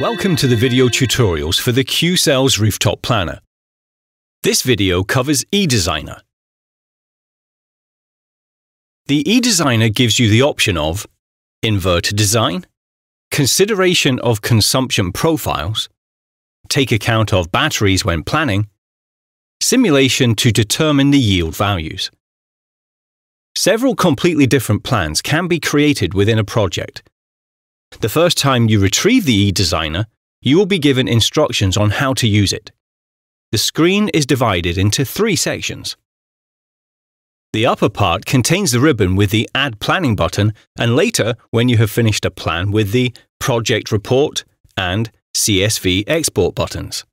Welcome to the video tutorials for the Qcells Rooftop Planner. This video covers eDesigner. The eDesigner gives you the option of inverter design, consideration of consumption profiles, take account of batteries when planning, simulation to determine the yield values. Several completely different plans can be created within a project. The first time you retrieve the eDesigner, you will be given instructions on how to use it. The screen is divided into three sections. The upper part contains the ribbon with the Add Planning button and later, when you have finished a plan, with the Project Report and CSV Export buttons.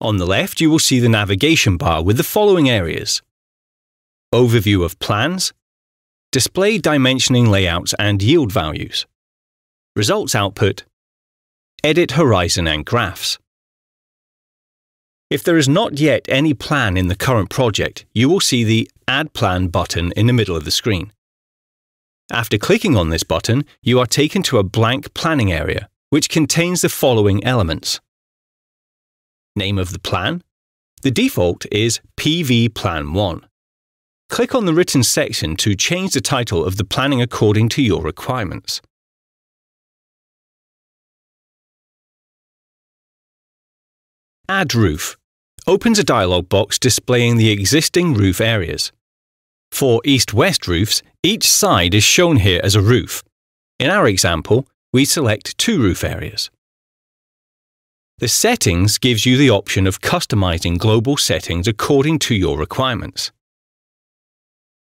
On the left, you will see the navigation bar with the following areas. Overview of plans, display dimensioning layouts and yield values, results output, edit horizon and graphs. If there is not yet any plan in the current project, you will see the Add Plan button in the middle of the screen. After clicking on this button, you are taken to a blank planning area, which contains the following elements. Name of the plan. The default is PV Plan 1. Click on the written section to change the title of the planning according to your requirements. Add Roof opens a dialog box displaying the existing roof areas. For east-west roofs, each side is shown here as a roof. In our example, we select two roof areas. The Settings gives you the option of customizing global settings according to your requirements.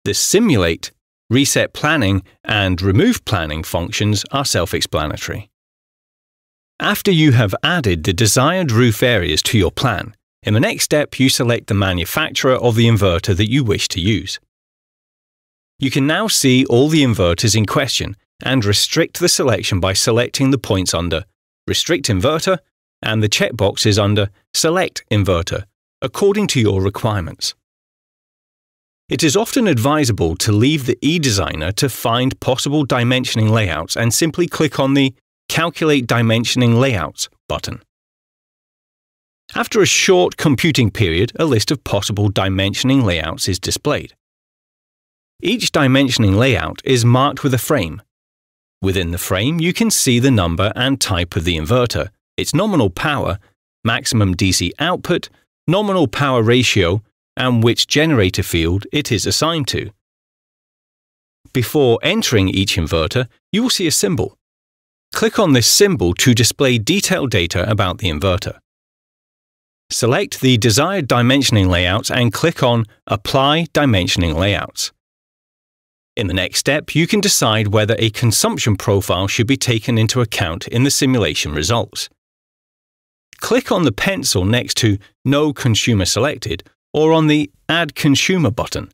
The Simulate, Reset Planning, and Remove Planning functions are self-explanatory. After you have added the desired roof areas to your plan, in the next step you select the manufacturer of the inverter that you wish to use. You can now see all the inverters in question and restrict the selection by selecting the points under Restrict Inverter and the checkboxes under Select Inverter, according to your requirements. It is often advisable to leave the eDesigner to find possible dimensioning layouts and simply click on the Calculate Dimensioning Layouts button. After a short computing period, a list of possible dimensioning layouts is displayed. Each dimensioning layout is marked with a frame. Within the frame, you can see the number and type of the inverter, its nominal power, maximum DC output, nominal power ratio, and which generator field it is assigned to. Before entering each inverter, you will see a symbol. Click on this symbol to display detailed data about the inverter. Select the desired dimensioning layouts and click on Apply Dimensioning Layouts. In the next step, you can decide whether a consumption profile should be taken into account in the simulation results. Click on the pencil next to No Consumer Selected or on the Add Consumer button.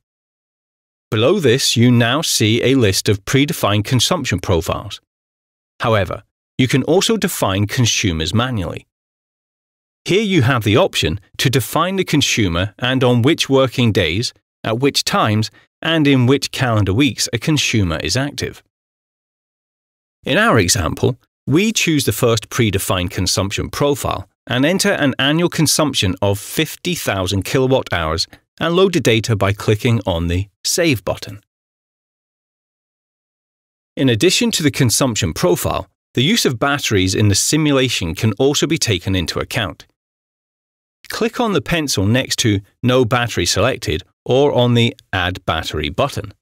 Below this, you now see a list of predefined consumption profiles. However, you can also define consumers manually. Here you have the option to define the consumer and on which working days, at which times, and in which calendar weeks a consumer is active. In our example, we choose the first predefined consumption profile and enter an annual consumption of 50,000 kilowatt hours and load the data by clicking on the Save button. In addition to the consumption profile, the use of batteries in the simulation can also be taken into account. Click on the pencil next to No Battery Selected or on the Add Battery button.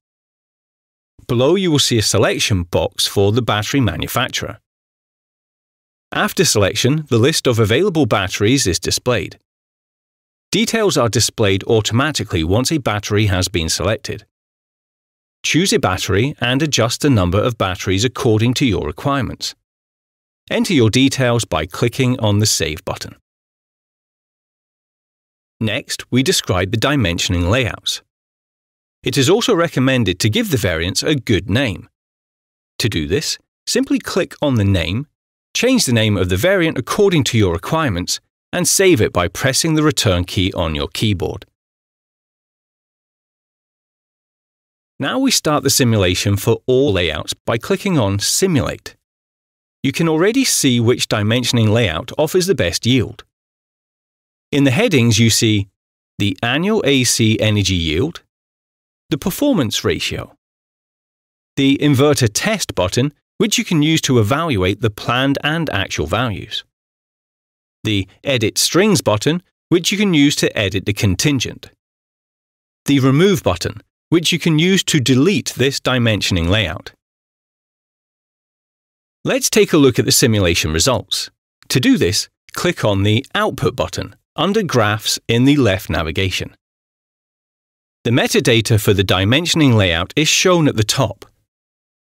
Below you will see a selection box for the battery manufacturer. After selection, the list of available batteries is displayed. Details are displayed automatically once a battery has been selected. Choose a battery and adjust the number of batteries according to your requirements. Enter your details by clicking on the Save button. Next, we describe the dimensioning layouts. It is also recommended to give the variants a good name. To do this, simply click on the name, change the name of the variant according to your requirements, and save it by pressing the return key on your keyboard. Now we start the simulation for all layouts by clicking on Simulate. you can already see which dimensioning layout offers the best yield. In the headings, you see the annual AC energy yield, the performance ratio, the inverter test button, which you can use to evaluate the planned and actual values, the edit strings button, which you can use to edit the contingent, the remove button, which you can use to delete this dimensioning layout. Let's take a look at the simulation results. To do this, click on the Output button under Graphs in the left navigation. The metadata for the dimensioning layout is shown at the top.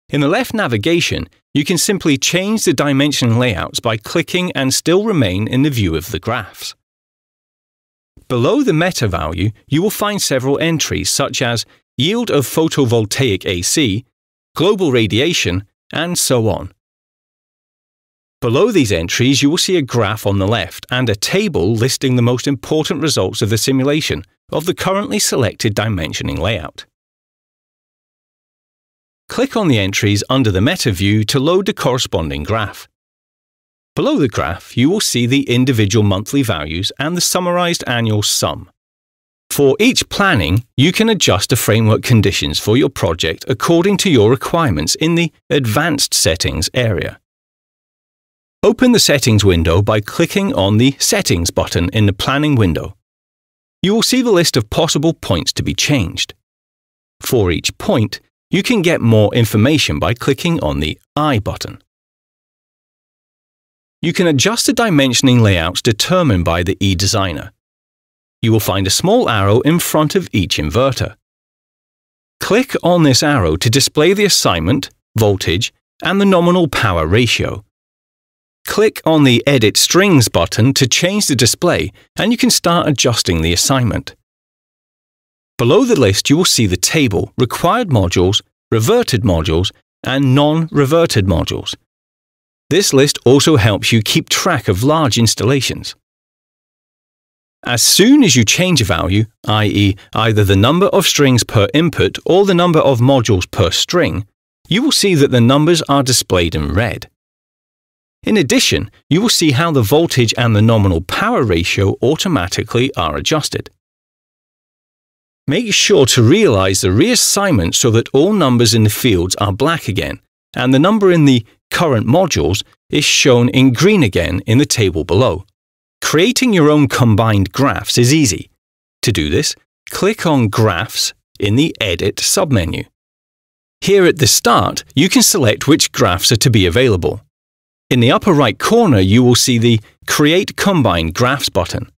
In the left navigation, you can simply change the dimensioning layouts by clicking and still remain in the view of the graphs. Below the meta value, you will find several entries such as yield of photovoltaic AC, global radiation, and so on. Below these entries, you will see a graph on the left and a table listing the most important results of the simulation of the currently selected dimensioning layout. Click on the entries under the meta view to load the corresponding graph. Below the graph, you will see the individual monthly values and the summarized annual sum. For each planning, you can adjust the framework conditions for your project according to your requirements in the Advanced Settings area. Open the Settings window by clicking on the Settings button in the Planning window. You will see the list of possible points to be changed. For each point, you can get more information by clicking on the I button. You can adjust the dimensioning layouts determined by the eDesigner you will find a small arrow in front of each inverter. Click on this arrow to display the assignment, voltage, and the nominal power ratio. Click on the Edit Strings button to change the display and you can start adjusting the assignment. Below the list you will see the table Required Modules, Reverted Modules, and Non-Reverted Modules. This list also helps you keep track of large installations. As soon as you change a value, i.e. either the number of strings per input or the number of modules per string, you will see that the numbers are displayed in red. In addition, you will see how the voltage and the nominal power ratio automatically are adjusted. Make sure to realize the reassignment so that all numbers in the fields are black again, and the number in the current modules is shown in green again in the table below. Creating your own combined graphs is easy. To do this, click on Graphs in the Edit submenu. Here at the start, you can select which graphs are to be available. In the upper right corner, you will see the Create Combined Graphs button.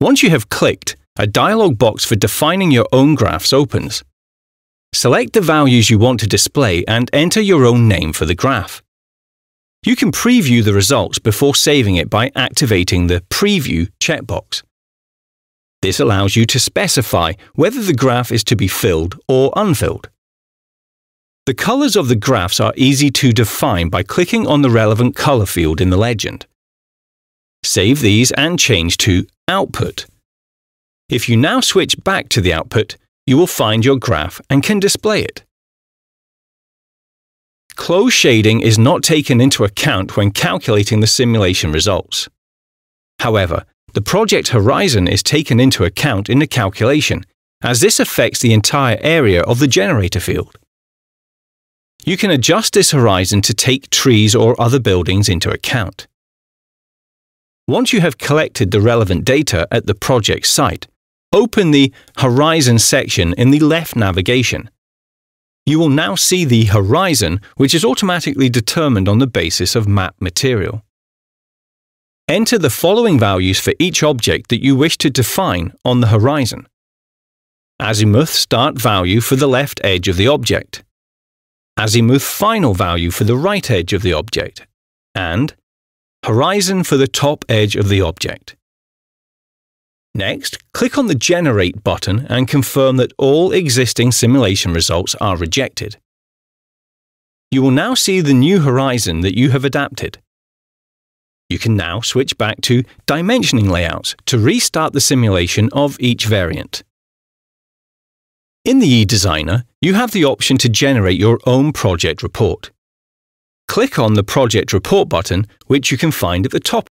Once you have clicked, a dialog box for defining your own graphs opens. Select the values you want to display and enter your own name for the graph. You can preview the results before saving it by activating the Preview checkbox. This allows you to specify whether the graph is to be filled or unfilled. The colors of the graphs are easy to define by clicking on the relevant color field in the legend. Save these and change to Output. If you now switch back to the output, you will find your graph and can display it. Close shading is not taken into account when calculating the simulation results. However, the project horizon is taken into account in the calculation, as this affects the entire area of the generator field. You can adjust this horizon to take trees or other buildings into account. Once you have collected the relevant data at the project site, open the Horizon section in the left navigation you will now see the horizon, which is automatically determined on the basis of map material. Enter the following values for each object that you wish to define on the horizon. Azimuth start value for the left edge of the object. Azimuth final value for the right edge of the object. And horizon for the top edge of the object. Next, click on the Generate button and confirm that all existing simulation results are rejected. You will now see the new horizon that you have adapted. You can now switch back to dimensioning layouts to restart the simulation of each variant. In the eDesigner, you have the option to generate your own project report. Click on the Project Report button, which you can find at the top